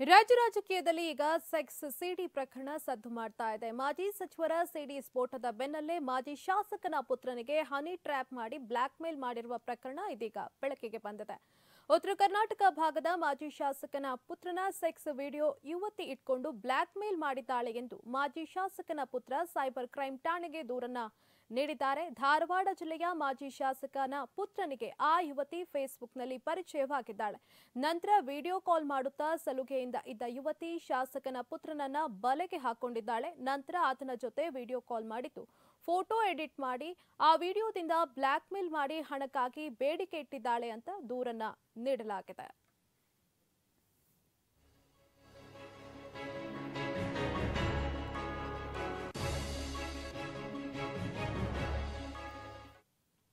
ರಾಜ್ಯ ರಾಜಕೀಯದಲ್ಲಿ ಈಗ ಸೆಕ್ಸ್ ಸಿಡಿ ಪ್ರಕರಣ ಸದ್ದು ಮಾಡ್ತಾ ಇದೆ. ಮಾಜಿ ಸಚಿವರ ಸಿಡಿ ಸ್ಫೋಟದ ಬೆನ್ನಲ್ಲೇ ಮಾಜಿ ಶಾಸಕನ ಪುತ್ರನಿಗೆ ಹನಿ ಟ್ರ್ಯಾಪ್ ಮಾಡಿ ಬ್ಲಾಕ್ ಮೇಲ್ ಮಾಡಿರುವ ಪ್ರಕರಣ ಇದೀಗ ಬೆಳಕಿಗೆ ಬಂದಿದೆ. ಉತ್ತರ ಕರ್ನಾಟಕ ಭಾಗದ ಮಾಜಿ ಶಾಸಕನ ಪುತ್ರನ ಸೆಕ್ಸ್ ವಿಡಿಯೋ ಯುವತಿ ಇಟ್ಕೊಂಡು ಬ್ಲ್ಯಾಕ್ ಮೇಲ್ ಮಾಡಿದ್ದಾಳೆ ಎಂದು ಮಾಜಿ ಶಾಸಕನ ಪುತ್ರ ಸೈಬರ್ ಕ್ರೈಂ ಠಾಣೆಗೆ ದೂರನ್ನ ನೀಡಿದ್ದಾರೆ. ಧಾರವಾಡ ಜಿಲ್ಲೆಯ ಮಾಜಿ ಶಾಸಕನ ಪುತ್ರನಿಗೆ ಆ ಯುವತಿ ಫೇಸ್ಬುಕ್ನಲ್ಲಿ ಪರಿಚಯವಾಗಿದ್ದಾಳೆ. ನಂತರ ವಿಡಿಯೋ ಕಾಲ್ ಮಾಡುತ್ತಾ ಸಲುಗೆಯಿಂದ ಇದ್ದ ಯುವತಿ ಶಾಸಕನ ಪುತ್ರನನ್ನ ಬಲೆಗೆ ಹಾಕೊಂಡಿದ್ದಾಳೆ. ನಂತರ ಆತನ ಜೊತೆ ವಿಡಿಯೋ ಕಾಲ್ ಮಾಡಿದ್ದು ಫೋಟೋ ಎಡಿಟ್ ಮಾಡಿ ಆ ವಿಡಿಯೋದಿಂದ ಬ್ಲ್ಯಾಕ್ ಮೇಲ್ ಮಾಡಿ ಹಣಕ್ಕಾಗಿ ಬೇಡಿಕೆ ಇಟ್ಟಿದ್ದಾಳೆ ಅಂತ ದೂರನ್ನ ನೀಡಲಾಗಿದೆ.